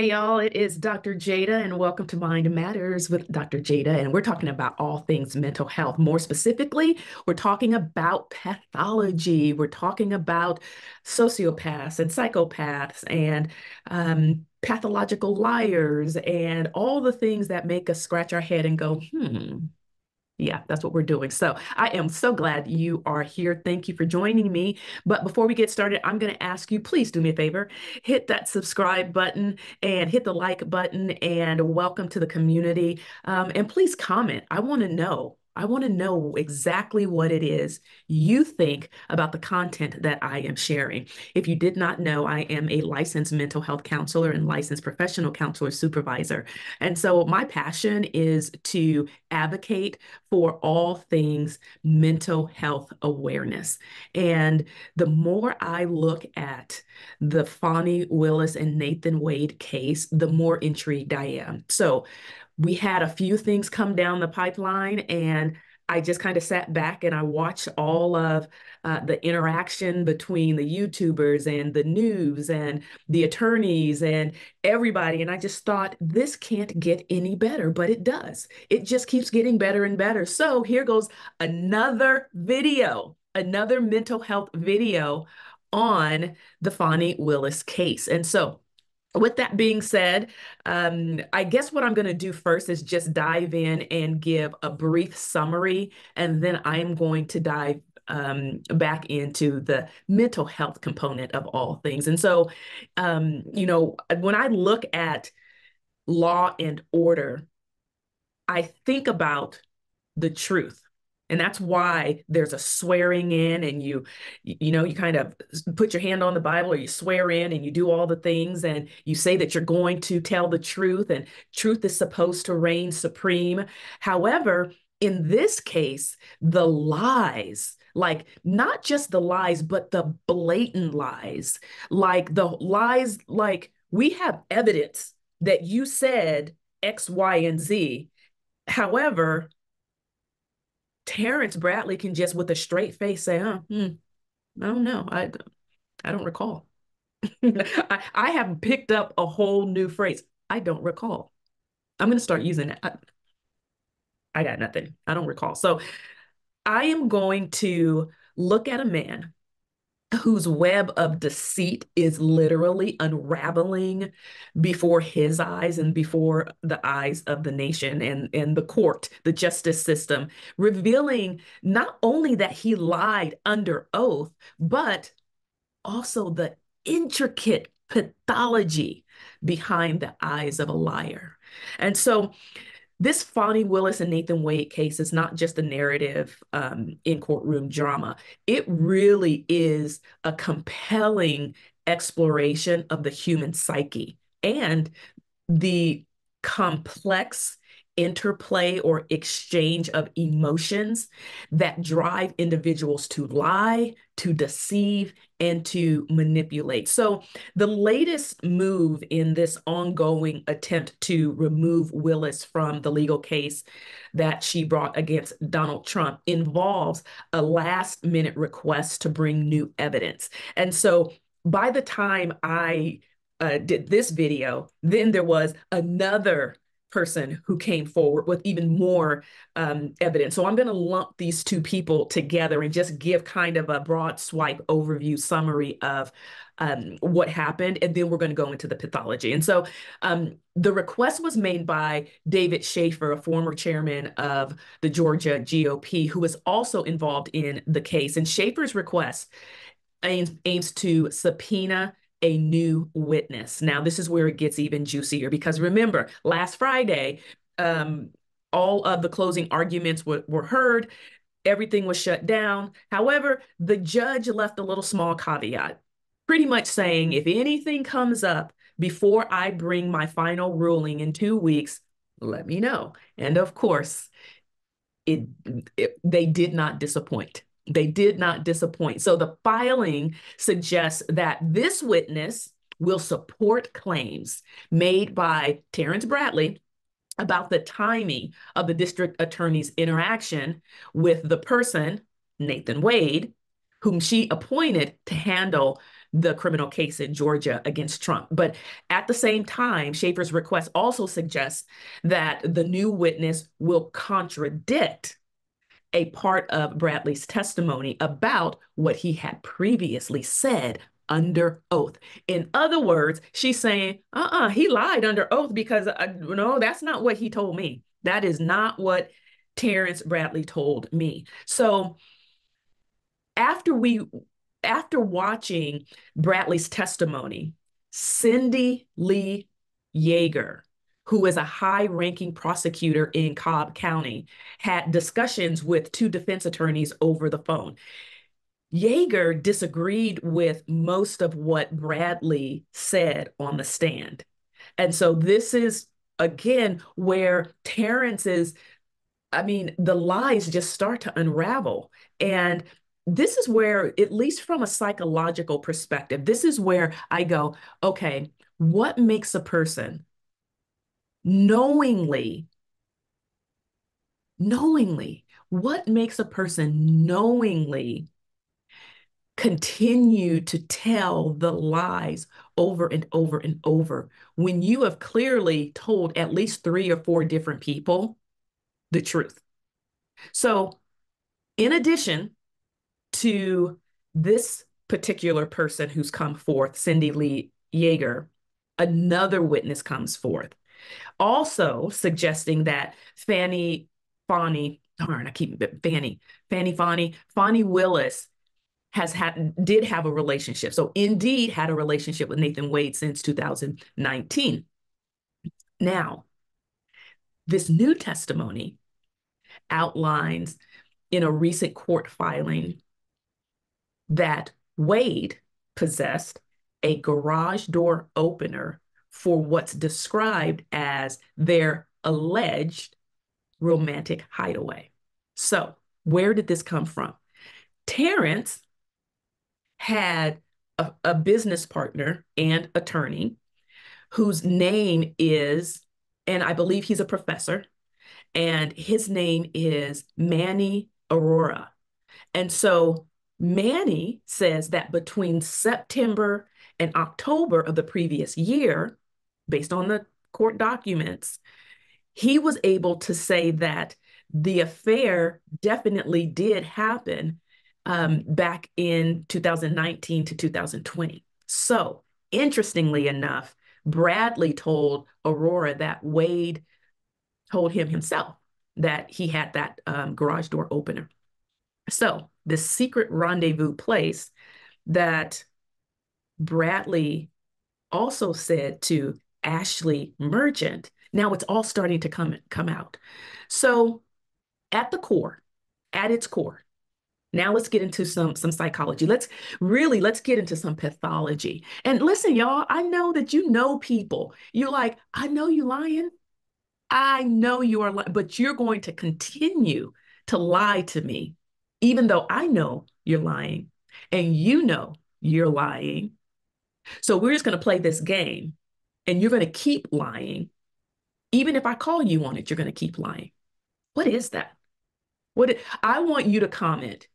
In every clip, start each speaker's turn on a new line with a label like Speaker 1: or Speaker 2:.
Speaker 1: Hey, y'all, it is Dr. Jada, and welcome to Mind Matters with Dr. Jada. And we're talking about all things mental health. More specifically, we're talking about pathology. We're talking about sociopaths and psychopaths and um, pathological liars and all the things that make us scratch our head and go, hmm, yeah, that's what we're doing. So I am so glad you are here. Thank you for joining me. But before we get started, I'm going to ask you, please do me a favor, hit that subscribe button and hit the like button and welcome to the community. Um, and please comment. I want to know I want to know exactly what it is you think about the content that I am sharing. If you did not know, I am a licensed mental health counselor and licensed professional counselor supervisor. And so my passion is to advocate for all things mental health awareness. And the more I look at the Fani Willis and Nathan Wade case, the more intrigued I am. So we had a few things come down the pipeline and I just kind of sat back and I watched all of uh, the interaction between the YouTubers and the news and the attorneys and everybody. And I just thought, this can't get any better, but it does. It just keeps getting better and better. So here goes another video, another mental health video on the Fani Willis case. And so with that being said, um, I guess what I'm going to do first is just dive in and give a brief summary, and then I'm going to dive um, back into the mental health component of all things. And so, um, you know, when I look at law and order, I think about the truth and that's why there's a swearing in and you you know you kind of put your hand on the bible or you swear in and you do all the things and you say that you're going to tell the truth and truth is supposed to reign supreme. However in this case the lies like not just the lies but the blatant lies like the lies like we have evidence that you said x y and z. However Terrence Bradley can just with a straight face say, "Oh, hmm, I don't know. I, I don't recall." I, I have picked up a whole new phrase. I don't recall. I'm going to start using it. I, I got nothing. I don't recall. So I am going to look at a man whose web of deceit is literally unraveling before his eyes and before the eyes of the nation and, and the court, the justice system, revealing not only that he lied under oath, but also the intricate pathology behind the eyes of a liar. And so this Fani Willis and Nathan Wade case is not just a narrative um, in courtroom drama. It really is a compelling exploration of the human psyche and the complex interplay or exchange of emotions that drive individuals to lie, to deceive, and to manipulate. So, the latest move in this ongoing attempt to remove Willis from the legal case that she brought against Donald Trump involves a last minute request to bring new evidence. And so, by the time I uh, did this video, then there was another person who came forward with even more um, evidence. So I'm going to lump these two people together and just give kind of a broad swipe overview summary of um, what happened. And then we're going to go into the pathology. And so um, the request was made by David Shafer, a former chairman of the Georgia GOP, who was also involved in the case. And Shafer's request aims, aims to subpoena a new witness. Now, this is where it gets even juicier because remember, last Friday, um, all of the closing arguments were, were heard, everything was shut down. However, the judge left a little small caveat, pretty much saying if anything comes up before I bring my final ruling in two weeks, let me know. And of course, it, it they did not disappoint. They did not disappoint. So the filing suggests that this witness will support claims made by Terrence Bradley about the timing of the district attorney's interaction with the person, Nathan Wade, whom she appointed to handle the criminal case in Georgia against Trump. But at the same time, Shafer's request also suggests that the new witness will contradict a part of Bradley's testimony about what he had previously said under oath. In other words, she's saying, uh uh he lied under oath because uh, no, that's not what he told me. That is not what Terrence Bradley told me. So after we after watching Bradley's testimony, Cindy Lee Yeager, who is a high ranking prosecutor in Cobb County, had discussions with two defense attorneys over the phone. Yeager disagreed with most of what Bradley said on the stand. And so this is again where Terrence is I mean, the lies just start to unravel. And this is where, at least from a psychological perspective, this is where I go, okay, what makes a person knowingly, knowingly, what makes a person knowingly continue to tell the lies over and over and over when you have clearly told at least three or four different people the truth. So, in addition to this particular person who's come forth, Cindy Lee Yeager, another witness comes forth, also suggesting that Fanny Fani, darn, I keep Fanny, Fanny Fani, Fani Willis has had did have a relationship. So indeed had a relationship with Nathan Wade since 2019. Now, this new testimony outlines in a recent court filing that Wade possessed a garage door opener for what's described as their alleged romantic hideaway. So, where did this come from? Terrence had a, a business partner and attorney whose name is, and I believe he's a professor, and his name is Manny Arora. And so Manny says that between September and October of the previous year, based on the court documents, he was able to say that the affair definitely did happen um, back in 2019 to 2020. So, interestingly enough, Bradley told Arora that Wade told him himself that he had that um, garage door opener. So, this secret rendezvous place that Bradley also said to Ashley Merchant, now it's all starting to come, come out. So, at the core, at its core, now let's get into some some psychology. Let's really let's get into some pathology. And listen, y'all, I know that you know people. You're like, I know you lying. I know you are lying, but you're going to continue to lie to me, even though I know you're lying and you know you're lying. So we're just going to play this game and you're going to keep lying. Even if I call you on it, you're going to keep lying. What is that? What I want you to comment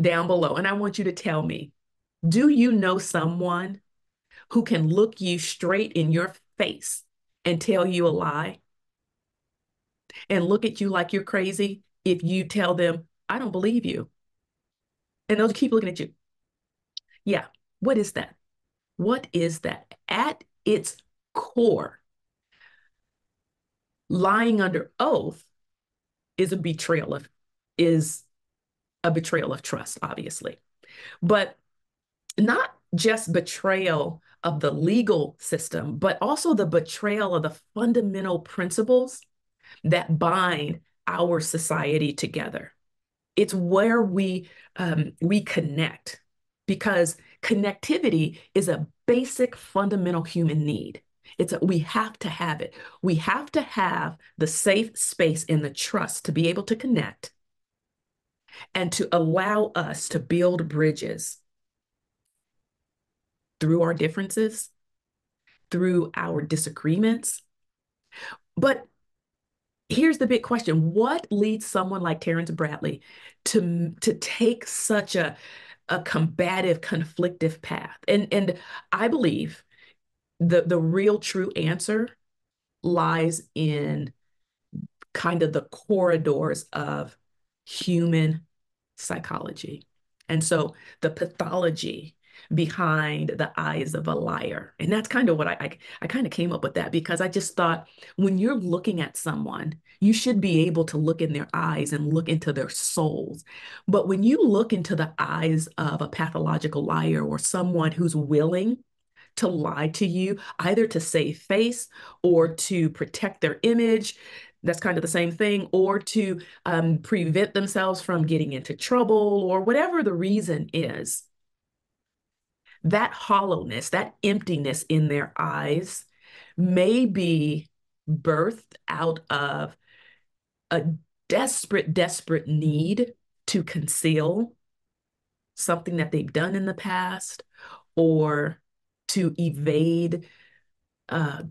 Speaker 1: down below and I want you to tell me, do you know someone who can look you straight in your face and tell you a lie? and look at you like you're crazy if you tell them, I don't believe you. And they'll keep looking at you. Yeah. What is that? What is that? At its core, lying under oath is a betrayal of is a betrayal of trust, obviously. But not just betrayal of the legal system, but also the betrayal of the fundamental principles that bind our society together. It's where we um, we connect because connectivity is a basic fundamental human need. It's a, we have to have it. We have to have the safe space and the trust to be able to connect and to allow us to build bridges through our differences, through our disagreements. But here's the big question what leads someone like terrence bradley to to take such a a combative, conflictive path. And and I believe the the real true answer lies in kind of the corridors of human psychology. And so the pathology behind the eyes of a liar. And that's kind of what I, I, I kind of came up with that because I just thought when you're looking at someone, you should be able to look in their eyes and look into their souls. But when you look into the eyes of a pathological liar or someone who's willing to lie to you, either to save face or to protect their image, that's kind of the same thing, or to um, prevent themselves from getting into trouble or whatever the reason is that hollowness, that emptiness in their eyes may be birthed out of a desperate, desperate need to conceal something that they've done in the past or to evade uh,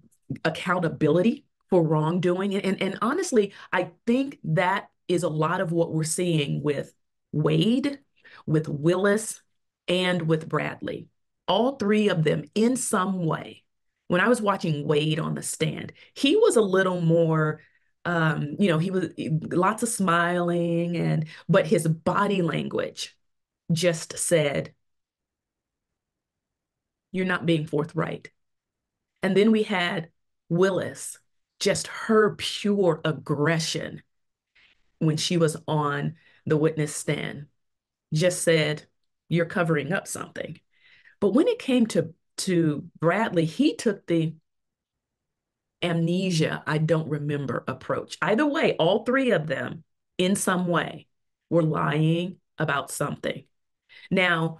Speaker 1: accountability for wrongdoing. And, and honestly, I think that is a lot of what we're seeing with Wade, with Willis, and with Bradley all three of them in some way. When I was watching Wade on the stand, he was a little more um, you know, he was lots of smiling and but his body language just said you're not being forthright. And then we had Willis, just her pure aggression when she was on the witness stand, just said, You're covering up something. But when it came to to Bradley, he took the amnesia, I don't remember approach. Either way, all three of them in some way were lying about something. Now,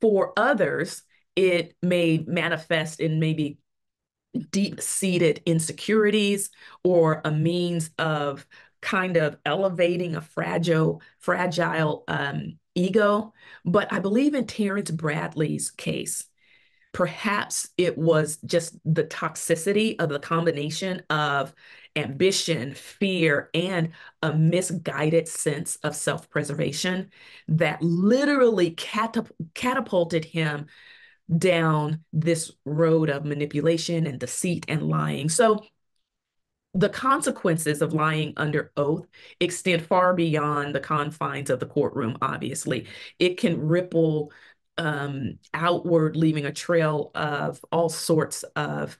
Speaker 1: for others, it may manifest in maybe deep seated insecurities or a means of kind of elevating a fragile, fragile um, ego. But I believe in Terrence Bradley's case, perhaps it was just the toxicity of the combination of ambition, fear, and a misguided sense of self preservation that literally catap- catapulted him down this road of manipulation and deceit and lying. So the consequences of lying under oath extend far beyond the confines of the courtroom, obviously. It can ripple um, outward, leaving a trail of all sorts of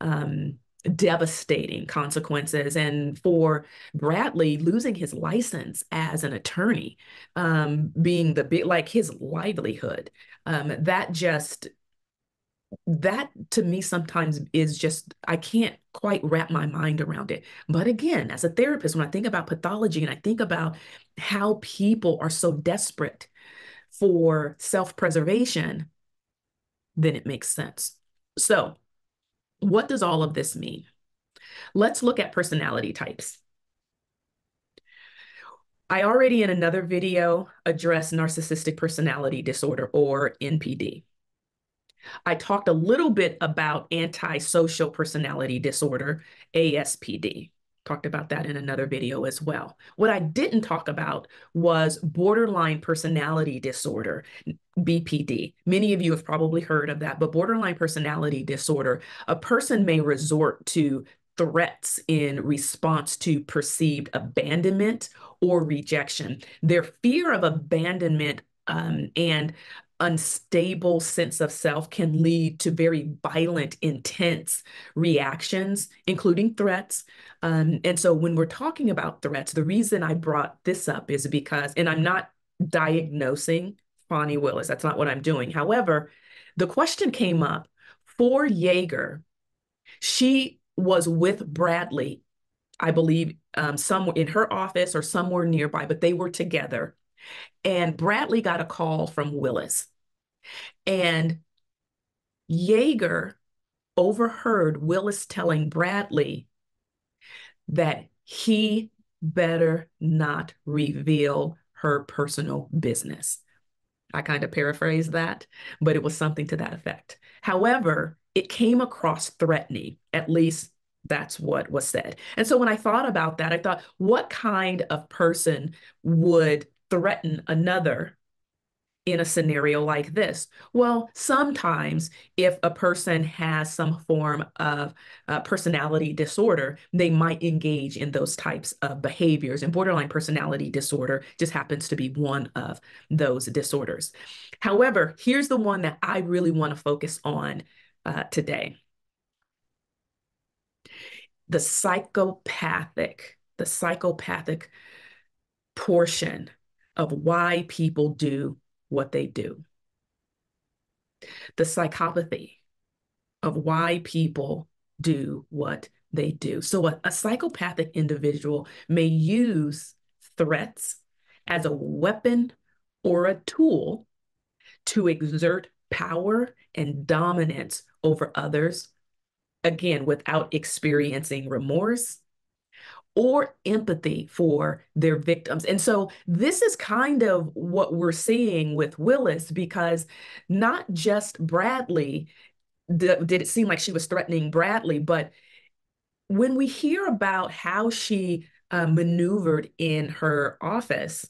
Speaker 1: um, devastating consequences. And for Bradley, losing his license as an attorney, um, being the big, like his livelihood, um, that just that to me sometimes is just I can't quite wrap my mind around it. But again, as a therapist, when I think about pathology and I think about how people are so desperate for self-preservation, then it makes sense. So, what does all of this mean? Let's look at personality types. I already in another video addressed narcissistic personality disorder or NPD. I talked a little bit about antisocial personality disorder, ASPD. Talked about that in another video as well. What I didn't talk about was borderline personality disorder, BPD. Many of you have probably heard of that, but borderline personality disorder, a person may resort to threats in response to perceived abandonment or rejection. Their fear of abandonment um, and unstable sense of self can lead to very violent, intense reactions, including threats. Um, and so when we're talking about threats, the reason I brought this up is because, and I'm not diagnosing Fani Willis, that's not what I'm doing. However, the question came up for Yeager. She was with Bradley, I believe, um, somewhere in her office or somewhere nearby, but they were together. And Bradley got a call from Willis. And Yeager overheard Willis telling Bradley that he better not reveal her personal business. I kind of paraphrase that, but it was something to that effect. However, it came across threatening, at least that's what was said. And so when I thought about that, I thought, what kind of person would threaten another in a scenario like this? Well, sometimes if a person has some form of uh, personality disorder, they might engage in those types of behaviors. And borderline personality disorder just happens to be one of those disorders. However, here's the one that I really want to focus on uh, today the psychopathic, the psychopathic portion of why people do what they do. The psychopathy of why people do what they do. So, a, a, psychopathic individual may use threats as a weapon or a tool to exert power and dominance over others, again, without experiencing remorse or empathy for their victims. And so this is kind of what we're seeing with Willis because not just Bradley did, it seem like she was threatening Bradley, but when we hear about how she uh, maneuvered in her office,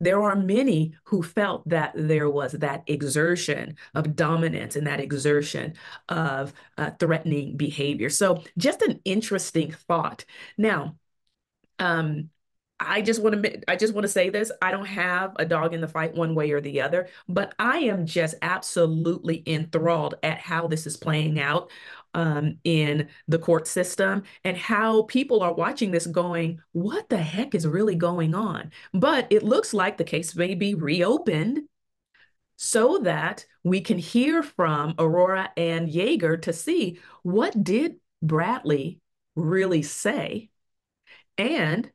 Speaker 1: there are many who felt that there was that exertion of dominance and that exertion of uh, threatening behavior. So, just an interesting thought. Now, um, I just want to I just want to say this. I don't have a dog in the fight one way or the other, but I am just absolutely enthralled at how this is playing out um, in the court system and how people are watching this going, what the heck is really going on? But it looks like the case may be reopened so that we can hear from Arora and Yeager to see what did Bradley really say and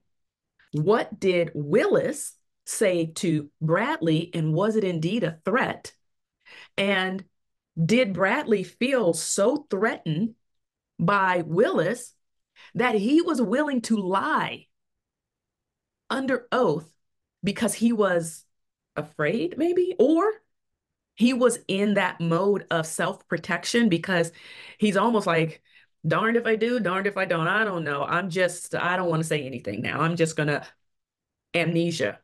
Speaker 1: what did Willis say to Bradley and was it indeed a threat? And did Bradley feel so threatened by Willis that he was willing to lie under oath because he was afraid, maybe, or he was in that mode of self protection because he's almost like, darned if I do, darned if I don't. I don't know. I'm just, I don't want to say anything now. I'm just going to amnesia.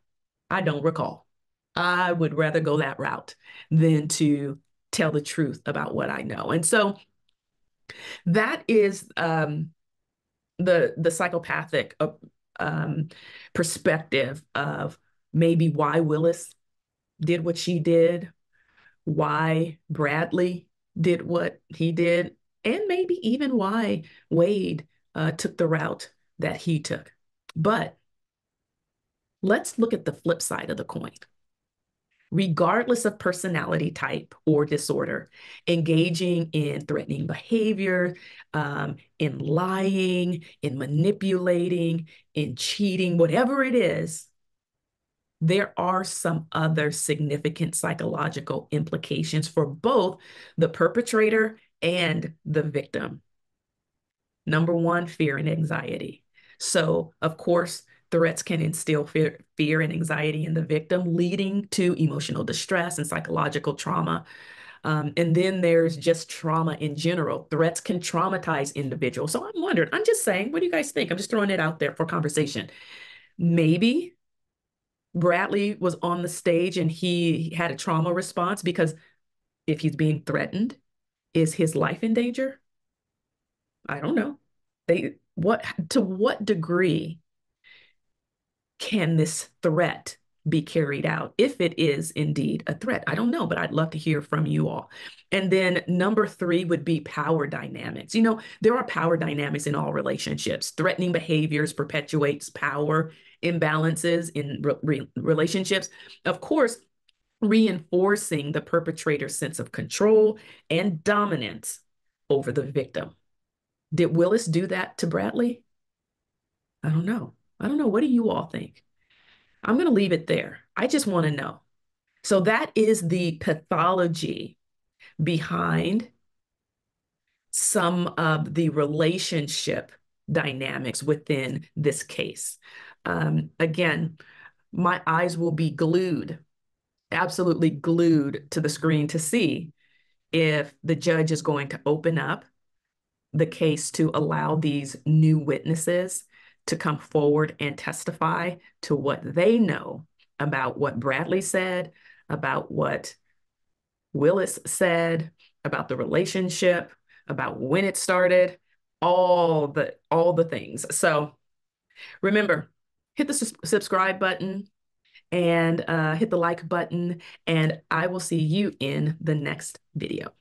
Speaker 1: I don't recall. I would rather go that route than to tell the truth about what I know. And so that is um, the the psychopathic uh, um, perspective of maybe why Willis did what she did, why Bradley did what he did, and maybe even why Wade uh, took the route that he took. But let's look at the flip side of the coin regardless of personality type or disorder, engaging in threatening behavior, um, in lying, in manipulating, in cheating, whatever it is, there are some other significant psychological implications for both the perpetrator and the victim. Number one, fear and anxiety. So, of course, Threats can instill fear, fear and anxiety in the victim, leading to emotional distress and psychological trauma. Um, and then there's just trauma in general. Threats can traumatize individuals. So I'm wondering, I'm just saying, what do you guys think? I'm just throwing it out there for conversation. Maybe Bradley was on the stage and he had a trauma response because if he's being threatened, is his life in danger? I don't know. They what to what degree can this threat be carried out if it is indeed a threat? I don't know, but I'd love to hear from you all. And then number three would be power dynamics. You know, there are power dynamics in all relationships. Threatening behaviors perpetuates power imbalances in re relationships. Of course, reinforcing the perpetrator's sense of control and dominance over the victim. Did Willis do that to Bradley? I don't know. I don't know. What do you all think? I'm going to leave it there. I just want to know. So that is the pathology behind some of the relationship dynamics within this case. Um, again, my eyes will be glued, absolutely glued to the screen to see if the judge is going to open up the case to allow these new witnesses to come forward and testify to what they know about what Bradley said, about what Willis said, about the relationship, about when it started, all the all the things. So remember, hit the su subscribe button and uh, hit the like button, and I will see you in the next video.